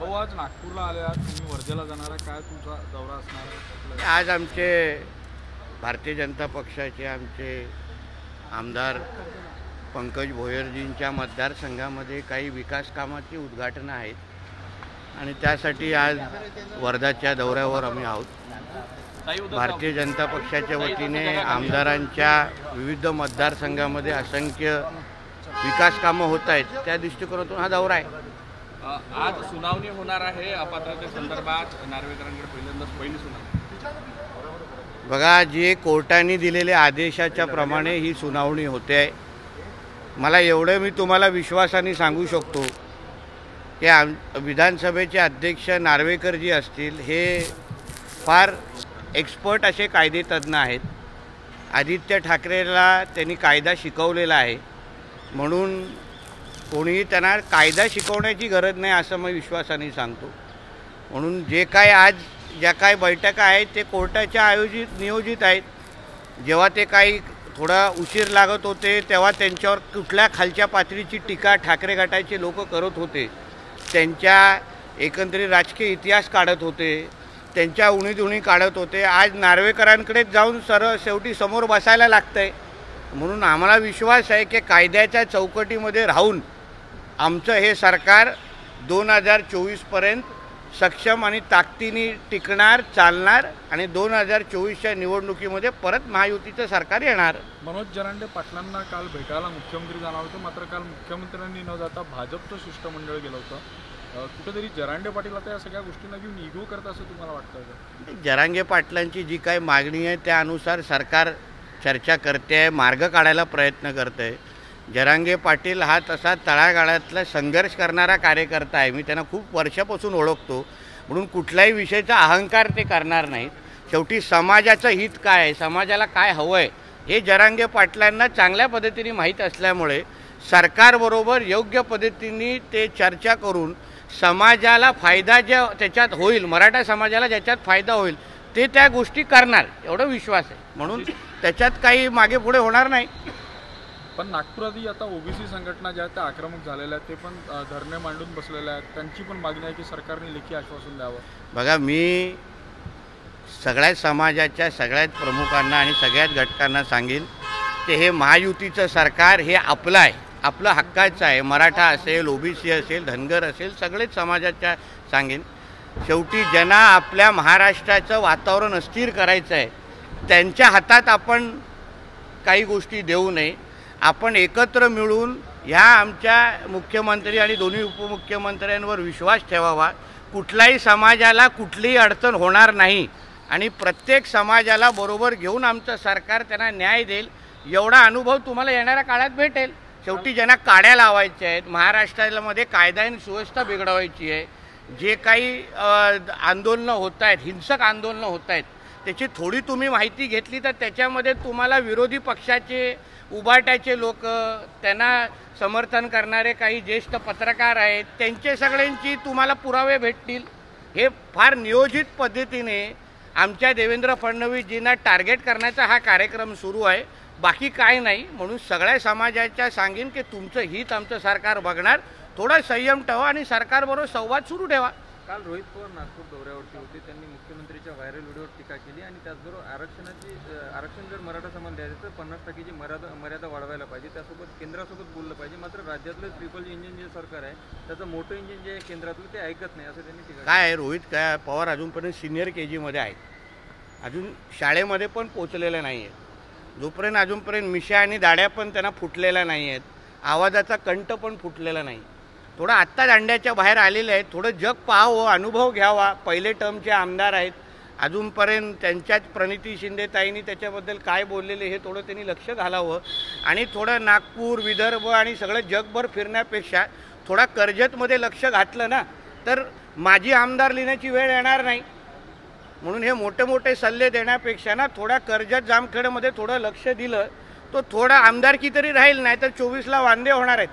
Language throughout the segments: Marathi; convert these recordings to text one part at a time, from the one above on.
भाऊ आज नागपूरला आले आहात तुम्ही वर्धेला जाणार आहे. काय तुमचा दौरा असणार आहे? आज आमचे भारतीय जनता पक्षाचे आमचे आमदार पंकज भोयरजींच्या मतदारसंघामध्ये काही विकास कामाची उद्घाटनं आहेत. आणि त्यासाठी आज वर्धाच्या दौऱ्यावर आम्ही आहोत. भारतीय जनता पक्षाच्या वतीने आमदारांच्या विविध मतदारसंघामध्ये असंख्य विकास कामं होत आहेत. त्या दृष्टिकोनातून हा दौरा आहे. आज सुनावणी होणार आहे. अपात्रतेसंदर्भात नार्वेकरांकडे पहिल्यांदाच पहिली सुनावणी. बघा जे कोर्टाने दिलेल्या आदेशाच्या प्रमाणे ही सुनावणी होते. आहे मला एवढं मी तुम्हाला विश्वासाने सांगू शकतो की आम विधानसभेचे अध्यक्ष नार्वेकर जी असतील हे फार एक्सपर्ट असे कायदेतज्ञ आहेत. आदित्य ठाकरेला त्यांनी कायदा शिकवलेला आहे. म्हणून कोणीही त्यांना कायदा शिकवण्याची गरज नाही असं मी विश्वासाने सांगतो. म्हणून जे काय आज ज्या काय बैठका आहेत ते कोर्टाच्या आयोजित नियोजित आहेत. जेव्हा ते काही थोडा उशीर लागत होते तेव्हा त्यांच्यावर कुठल्या खालच्या पातळीची टीका ठाकरे गटाचे लोक करत होते. त्यांच्या एकंदरीत राजकीय इतिहास काढत होते. त्यांच्या उणीधुणी काढत होते. आज नार्वेकरांकडेच जाऊन सरळ शेवटी समोर बसायला लागतं आहे म्हणून आम्हाला विश्वास आहे की कायद्याच्या चौकटीमध्ये राहून आमचं हे सरकार दोन हजार चोवीसपर्यंत सक्षम आणि ताकदीने टिकणार चालणार आणि दोन हजार चोवीसच्या निवडणुकीमध्ये परत महायुतीचं सरकार येणार. मनोज जरांडे पाटलांना काल भेटायला मुख्यमंत्री जाणार होते. मात्र काल मुख्यमंत्र्यांनी न जाता भाजपचं शिष्टमंडळ गेलं होतं. कुठेतरी जरांडे पाटील आता या सगळ्या गोष्टींना घेऊन इगो करता असं तुम्हाला वाटतं का? जरांगे पाटलांची जी काही मागणी आहे त्यानुसार सरकार चर्चा करते आहे मार्ग काढायला प्रयत्न करते. आहे जरांगे पाटील हा तसा तळागाळातला संघर्ष करणारा कार्यकर्ता आहे. मी त्यांना खूप वर्षापासून ओळखतो. म्हणून कुठल्याही विषयाचा अहंकार ते करणार नाहीत. शेवटी समाजाचं हित काय आहे? समाजाला काय हवं आहे हे जरांगे पाटलांना चांगल्या पद्धतीने माहीत असल्यामुळे सरकारबरोबर योग्य पद्धतीने ते चर्चा करून समाजाला फायदा ज्या त्याच्यात होईल मराठा समाजाला ज्याच्यात फायदा होईल ते त्या गोष्टी करणार. एवढं विश्वास आहे. म्हणून त्याच्यात काही मागे पुढे होणार नाही. पण नागपुरातही आता ओबीसी संघटना ज्या आहेत त्या आक्रमक झालेल्या आहेत ते पण धरणे मांडून बसलेल्या आहेत. त्यांची पण मागणी आहे की सरकारने लेखी आश्वासन द्यावं. बघा मी सगळ्याच समाजाच्या सगळ्याच प्रमुखांना आणि सगळ्याच घटकांना सांगेन की हे महायुतीचं सरकार हे आपलं आहे. आपलं हक्काचं आहे. मराठा असेल ओबीसी असेल धनगर असेल सगळेच समाजाच्या सांगेन. शेवटी ज्यांना आपल्या महाराष्ट्राचं वातावरण अस्थिर करायचं आहे त्यांच्या हातात आपण काही गोष्टी देऊ नये. आपण एकत्र मिळून ह्या आमच्या मुख्यमंत्री आणि दोन्ही उपमुख्यमंत्र्यांवर विश्वास ठेवावा. कुठल्याही समाजाला कुठलीही अडचण होणार नाही. आणि प्रत्येक समाजाला बरोबर घेऊन आमचं सरकार त्यांना न्याय देईल. एवढा अनुभव तुम्हाला येणाऱ्या काळात भेटेल. शेवटी ज्यांना काड्या लावायच्या आहेत महाराष्ट्रामध्ये कायदा आणि सुव्यवस्था बिघडवायची आहे. जे काही आंदोलनं होत आहेत हिंसक आंदोलनं होत आहेत त्याची थोडी तुम्ही माहिती घेतली तर त्याच्यामध्ये तुम्हाला विरोधी पक्षाचे उबाटाचे लोक त्यांना समर्थन करणारे काही ज्येष्ठ पत्रकार आहेत त्यांचे सगळ्यांची तुम्हाला पुरावे भेटतील. हे फार नियोजित पद्धतीने आमच्या देवेंद्र फडणवीसजींना टार्गेट करण्याचा हा कार्यक्रम सुरू आहे. बाकी काय नाही म्हणून सगळ्या समाजाच्या सांगेन की तुमचं हित आमचं सरकार बघणार. थोडा संयम ठेवा आणि सरकारबरोबर संवाद सुरू ठेवा. काल रोहित पवार नागपूर दौऱ्यावरती होते. त्यांनी मुख्यमंत्रीच्या व्हायरल व्हिडिओवर टीका केली आणि त्याचबरोबर आरक्षणाची आरक्षण जर मराठा समाज द्यायचं तर पन्नास टक्केची मर्यादा मर्यादा वाढवायला पाहिजे. त्यासोबत केंद्रासोबत बोललं पाहिजे. मात्र राज्यातलं ट्रिपल इंजिन जे सरकार आहे त्याचं मोठं इंजिन जे केंद्रातलं ते ऐकत नाही असं त्यांनी टीका काय आहे रोहित? काय पवार अजूनपर्यंत सिनियर के जीमध्ये आहेत. अजून शाळेमध्ये पण पोचलेलं नाही आहेत. जोपर्यंत अजूनपर्यंत मिशा आणि दाड्या पण त्यांना फुटलेल्या नाही आहेत. आवाजाचा कंठ पण फुटलेला नाही. थोडं आत्ता दांड्याच्या बाहेर आलेले आहेत. थोडं जग पाहावं अनुभव घ्यावा. पहिले टर्मचे आमदार आहेत. अजूनपर्यंत त्यांच्याच प्रणिती शिंदेताईंनी त्याच्याबद्दल काय बोललेले हे थोडं त्यांनी लक्ष घालावं. आणि थोडं नागपूर विदर्भ आणि सगळं जगभर फिरण्यापेक्षा थोडा कर्जतमध्ये लक्ष घातलं ना तर माझी आमदार लिहिण्याची वेळ येणार नाही. म्हणून हे मोठे मोठे सल्ले देण्यापेक्षा ना थोडा कर्जत जामखेडमध्ये थोडं लक्ष दिलं तो थोडा आमदारकी तरी राहील नाही तर चोवीसला वांदे होणार आहेत.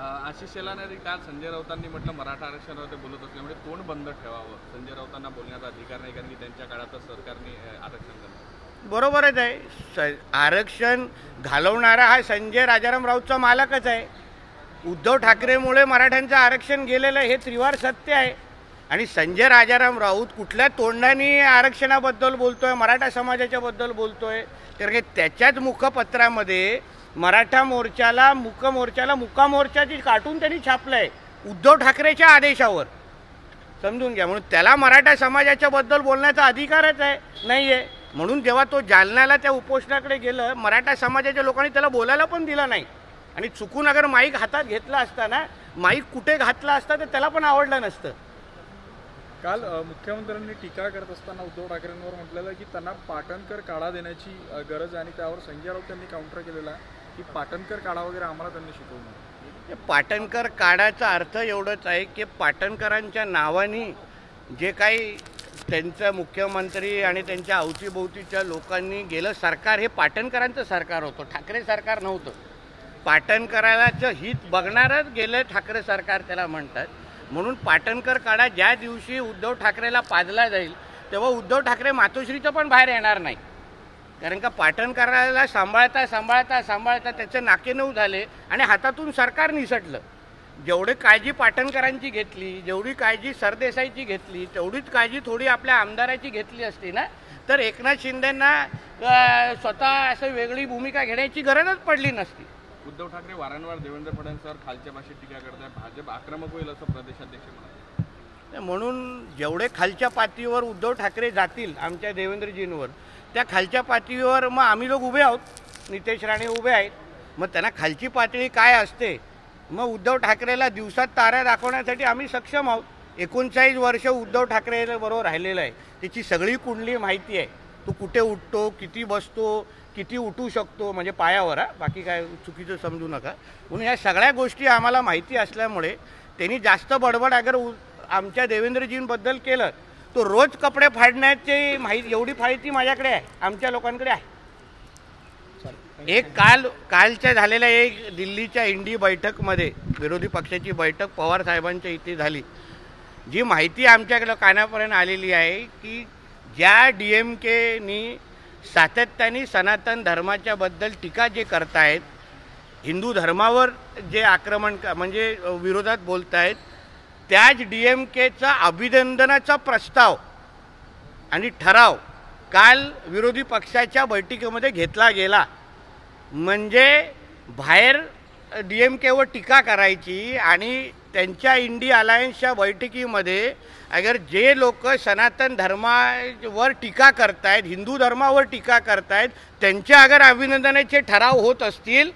आशिष शेलाने काल संजय राऊतांनी म्हटलं मराठा आरक्षणावर ते बोलत असल्यामुळे तोंड बंद ठेवावं. संजय राऊतांना बोलण्याचा अधिकार नाही कारण की त्यांच्या काळातच सरकारने आरक्षण दिलं बरोबरच आहे स आरक्षण घालवणारा हा संजय राजाराम राऊतचा मालकच आहे. उद्धव ठाकरेमुळे मराठ्यांचं आरक्षण गेलेलं हे त्रिवार सत्य आहे. आणि संजय राजाराम राऊत कुठल्या तोंडाने आरक्षणाबद्दल बोलतोय मराठा समाजाच्या बद्दल बोलतोय तर की त्याच्याच मुखपत्रामध्ये मराठा मोर्चाला मुक मोर्चाला मुका मोर्चाची कार्टून त्यांनी छापलंय उद्धव ठाकरेच्या आदेशावर. समजून घ्या म्हणून त्याला मराठा समाजाच्या बद्दल बोलण्याचा अधिकारच आहे नाही आहे म्हणून जेव्हा तो जालन्याला त्या उपोषणाकडे गेलं मराठा समाजाच्या लोकांनी त्याला बोलायला पण दिला नाही. आणि चुकून अगर माईक हातात घेतला असता ना माईक कुठे घातला असता तर त्याला पण आवडलं नसतं. काल मुख्यमंत्र्यांनी टीका करत असताना उद्धव ठाकरेंवर म्हटलेलं की त्यांना पाटणकर काढा देण्याची गरज आहे आणि त्यावर संजय राऊत यांनी काउंटर केलेला आहे की पाटणकर काढा वगैरे आम्हाला त्यांनी शिकवलं हे पाटणकर काढाचा अर्थ एवढंच आहे की पाटणकरांच्या नावाने जे काही त्यांचा मुख्यमंत्री आणि त्यांच्या अवतीभोवतीच्या लोकांनी गेलं सरकार हे पाटणकरांचं सरकार होतं ठाकरे सरकार नव्हतं. पाटणकराचं हित बघणारच गेलं ठाकरे सरकार त्याला म्हणतात. म्हणून पाटणकर काढा ज्या दिवशी उद्धव ठाकरेला पाजला जाईल तेव्हा उद्धव ठाकरे मातोश्रीचं पण बाहेर येणार नाही. कारण का पाटणकराला सांभाळता सांभाळता सांभाळता त्याचे नाके नऊ झाले आणि हातातून सरकार निसटलं. जेवढी काळजी पाटणकरांची घेतली जेवढी काळजी सरदेसाईची घेतली तेवढीच काळजी थोडी आपल्या आमदाराची घेतली असती ना तर एकनाथ शिंदेंना स्वतः असं वेगळी भूमिका घेण्याची गरजच पडली नसती. उद्धव ठाकरे वारंवार देवेंद्र फडणवीसवर खालच्या भाषेत टीका करताय. भाजप आक्रमक होईल असं प्रदेशाध्यक्ष म्हणाले. म्हणून जेवढे खालच्या पातळीवर उद्धव ठाकरे जातील आमच्या देवेंद्रजींवर त्या खालच्या पातळीवर मग आम्ही लोक उभे आहोत. नितेश राणे उभे आहेत. मग त्यांना खालची पातळी काय असते? मग उद्धव ठाकरेला दिवसात तारा दाखवण्यासाठी आम्ही सक्षम आहोत. एकोणचाळीस वर्ष उद्धव ठाकरे बरोबर राहिलेलं आहे. त्याची सगळी कुंडली माहिती आहे. तो कुठे उठतो किती बसतो किती उठू शकतो म्हणजे पायावर हा? बाकी काय चुकीचं समजू नका. म्हणून या सगळ्या गोष्टी आम्हाला माहिती असल्यामुळे त्यांनी जास्त बडबड अगर उ- आमच्या देवेंद्रजींबद्दल केलं तो रोज कपडे फाडण्याची माहिती एवढी माहिती माझ्याकडे आहे आमच्या लोकांकडे आहे. एक काल कालच्या झालेल्या एक दिल्लीच्या इंडी बैठकमध्ये विरोधी पक्षाची बैठक पवार साहेबांच्या इथे झाली. जी माहिती आमच्याकडे कानापर्यंत आलेली आहे की ज्या डी एम केनी सातत्याने सनातन धर्माच्याबद्दल टीका जे करतायत हिंदू धर्मावर जे आक्रमण म्हणजे विरोधात विरोधात बोलतायत त्याच डी एम केचा अभिनंदनाचा प्रस्ताव आणि ठराव काल विरोधी पक्षाच्या बैठकीमध्ये घेतला गेला. म्हणजे बाहेर डी एम केवर टीका करायची आणि त्यांच्या इंडी अलायन्सच्या बैठकीमध्ये अगर जे लोक सनातन धर्मावर टीका करतायत हिंदू धर्मावर टीका करतायत त्यांच्या अगर अभिनंदनाचे ठराव होत असतील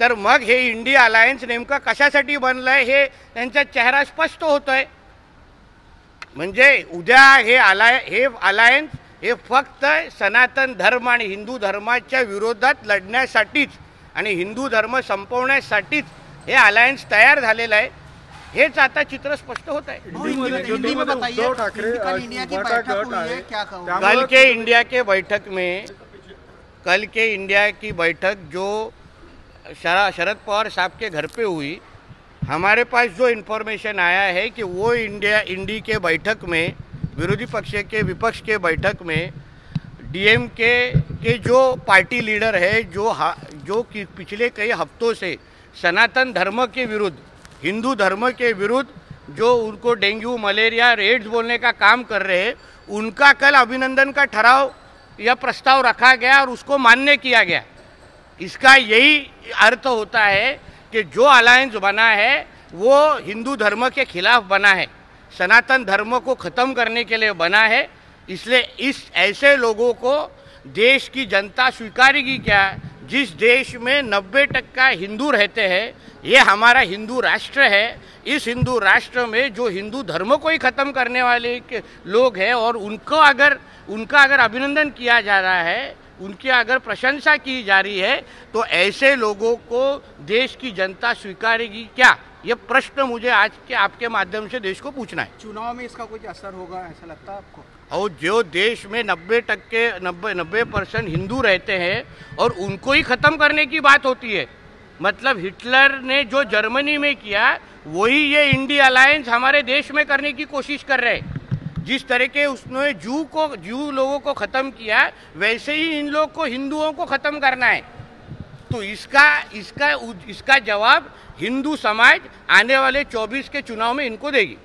तर मग हे इंडी अलायन्स नेमकं कशासाठी बनलं आहे हे त्यांचा चेहरा स्पष्ट होतो आहे म्हणजे उद्या हे अलाय हे अलायन्स हे फक्त सनातन धर्म आणि हिंदू धर्माच्या विरोधात लढण्यासाठीच आणि हिंदू धर्म संपवण्यासाठीच हे अलायन्स तयार झालेलं आहे. हेच आता चित्र स्पष्ट होत है, आहे क्या कहो? त्यामुळे कल के इंडिया के बैठक में कल के इंडिया की बैठक जो शरद पवार साहब के घर पे हुई हमारे पास जो इन्फॉर्मेशन आया है कि वो इंडिया इंडी के बैठक में विरोधी पक्ष के विपक्ष के बैठक में डीएम के के जो पार्टी लीडर है जो हा, जो कि पिछले कई हफ्तों से सनातन धर्म के विरुद्ध हिंदू धर्म के विरुद्ध जो उनको डेंगू, मलेरिया एड्स बोलने का काम कर रहे हैं, उनका कल अभिनंदन का ठहराव या प्रस्ताव रखा गया और उसको मान्य किया गया। इसका यही अर्थ होता है कि जो अलायंस बना है, वो हिंदू धर्म के खिलाफ बना है। सनातन धर्म को ख़त्म करने के लिए बना है। इसलिए इस ऐसे लोगों को देश की जनता स्वीकारेगी क्या? जिस देश में नब्बे टक्का हिंदू रहते हैं ये हमारा हिंदू राष्ट्र है। इस हिंदू राष्ट्र में जो हिंदू धर्म को ही ख़त्म करने वाले लोग हैं और उनको अगर उनका अगर अभिनंदन किया जा रहा है उनकी अगर प्रशंसा की जा रही है तो ऐसे लोगों को देश की जनता स्वीकारेगी क्या? ये प्रश्न मुझे आज के आपके माध्यम से देश को पूछना है। चुनाव में इसका कुछ असर होगा ऐसा लगता है आपको? और जो देश में नब्बे टक्के नब्बे नब्बे परसेंट हिंदू रहते हैं और उनको ही ख़त्म करने की बात होती है मतलब हिटलर ने जो जर्मनी में किया, वही ये इंडिया अलायंस हमारे देश में करने की कोशिश कर रहे हैं। जिस तरह के उसने जू को, जू लोगों को ख़त्म किया, वैसे ही इन लोग को, हिंदुओं को ख़त्म करना है। तो इसका इसका इसका जवाब हिंदू समाज आने वाले 24 के चुनाव में इनको देगी।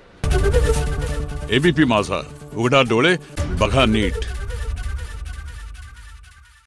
एबीपी माझा उघडा डोळे बघा नीट।